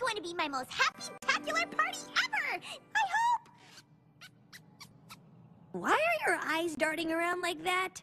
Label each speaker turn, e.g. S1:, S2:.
S1: going to be my most happy-tacular party ever! I hope!
S2: Why are your eyes darting around like that?